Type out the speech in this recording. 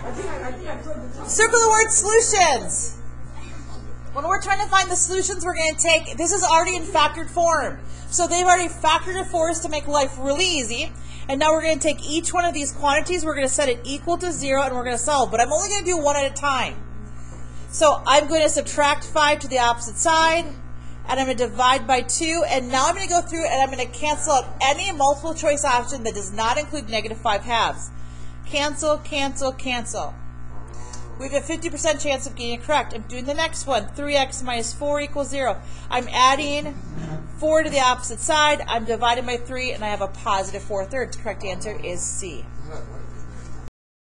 Circle the word solutions. When we're trying to find the solutions, we're going to take, this is already in factored form. So they've already factored it for us to make life really easy. And now we're going to take each one of these quantities, we're going to set it equal to zero, and we're going to solve. But I'm only going to do one at a time. So I'm going to subtract 5 to the opposite side, and I'm going to divide by 2, and now I'm going to go through and I'm going to cancel out any multiple choice option that does not include negative 5 halves. Cancel, cancel, cancel. We have a 50% chance of getting it correct. I'm doing the next one. 3x minus 4 equals 0. I'm adding 4 to the opposite side. I'm dividing by 3, and I have a positive 4 thirds. Correct answer is C.